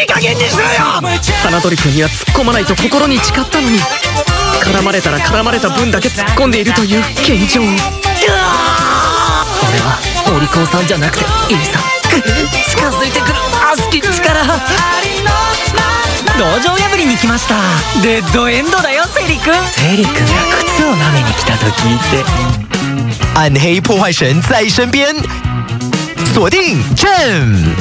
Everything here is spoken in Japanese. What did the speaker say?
いい加減にしろよ！花鳥くんには突っ込まないと心に誓ったのに絡まれたら絡まれた分だけ突っ込んでいるという現状。俺はお利口さんじゃなくていいさ近づいてくるアスキ力チか道場破りに来ました。デッドエンドだよセリ君。セリ君が靴を舐めに来たと聞いて。暗黑破坏神在身边，锁定 Gem。